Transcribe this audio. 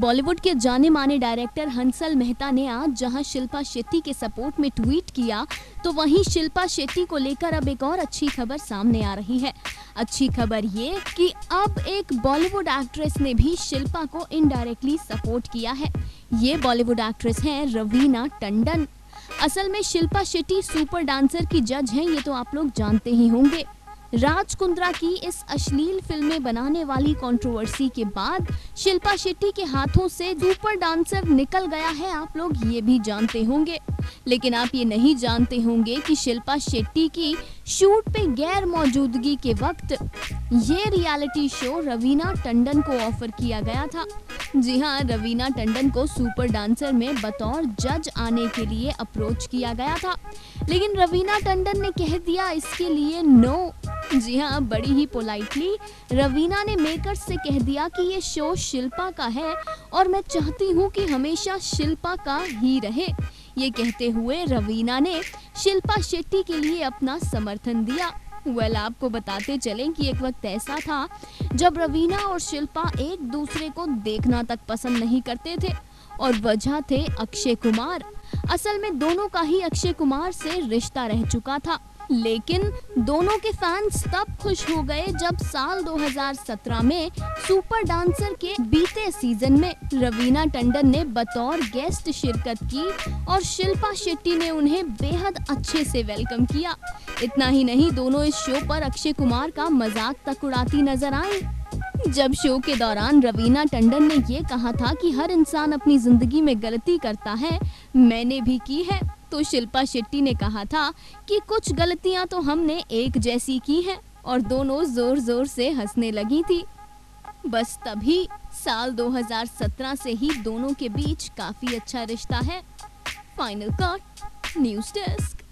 बॉलीवुड के जाने माने डायरेक्टर हंसल मेहता ने आज जहाँ शिल्पा शेट्टी के सपोर्ट में ट्वीट किया तो वहीं शिल्पा शेट्टी को लेकर अब एक और अच्छी खबर सामने आ रही है। अच्छी खबर ये कि अब एक बॉलीवुड एक्ट्रेस ने भी शिल्पा को इनडायरेक्टली सपोर्ट किया है। ये बॉलीवुड एक्ट्रेस हैं रवीना टंडन। असल में शिल्पा शेट्टी सुपर डांसर की जज हैं, ये तो आप लोग जानते ही होंगे। राज कुंद्रा की इस अश्लील फ़िल्में बनाने वाली कंट्रोवर्सी के बाद शिल्पा शेट्टी के हाथों से सुपर डांसर निकल गया है। आप लोग ये भी जानते होंगे। लेकिन आप ये नहीं जानते होंगे कि शिल्पा शेट्टी की शूट पे गैर मौजूदगी के वक्त ये रियलिटी शो रवीना टंडन को ऑफ़र किया गया था। जी हाँ रवीना टंडन को सुपर डांसर में बतौर जज आने के लिए अप्रोच किया गया था। लेकिन रवीना टंडन ने कह दिया, इसके लिए नो जी हाँ बड़ी ही पोलाइटली, रवीना ने मेकर्स से कह दिया कि ये शो शिल्पा का है और मैं चाहती हूँ कि हमेशा शिल्पा का ही रहे। ये कहते हुए रवीना ने शिल्पा शेट्टी के लिए अपना समर्थन दिया। वेल आपको बताते चलें कि एक वक्त ऐसा था जब रवीना और शिल्पा एक दूसरे को देखना तक पसंद नहीं करते थे। और वजह थे अक्षय कुमार। असल में दोनों का ही अक्षय कुमार से रिश्ता रह चुका था। लेकिन दोनों के फैंस तब खुश हो गए जब साल 2017 में सुपर डांसर के बीते सीज़न में रवीना टंडन ने बतौर गेस्ट शिरकत की और शिल्पा शेट्टी ने उन्हें बेहद अच्छे से वेलकम किया। इतना ही नहीं, दोनों इस शो पर अक्षय कुमार का मज़ाक तक उड़ाती नज़र आई। जब शो के दौरान रवीना टंडन ने ये कहा था कि हर इंसान अपनी ज़िंदगी में गलती करता है, मैंने भी की है तो शिल्पा शेट्टी ने कहा था कि कुछ गलतियाँ तो हमने एक जैसी की हैं, और दोनों ज़ोर ज़ोर से हंसने लगी थी। बस तभी साल 2017 से ही दोनों के बीच काफ़ी अच्छा रिश्ता है। Final cut news desk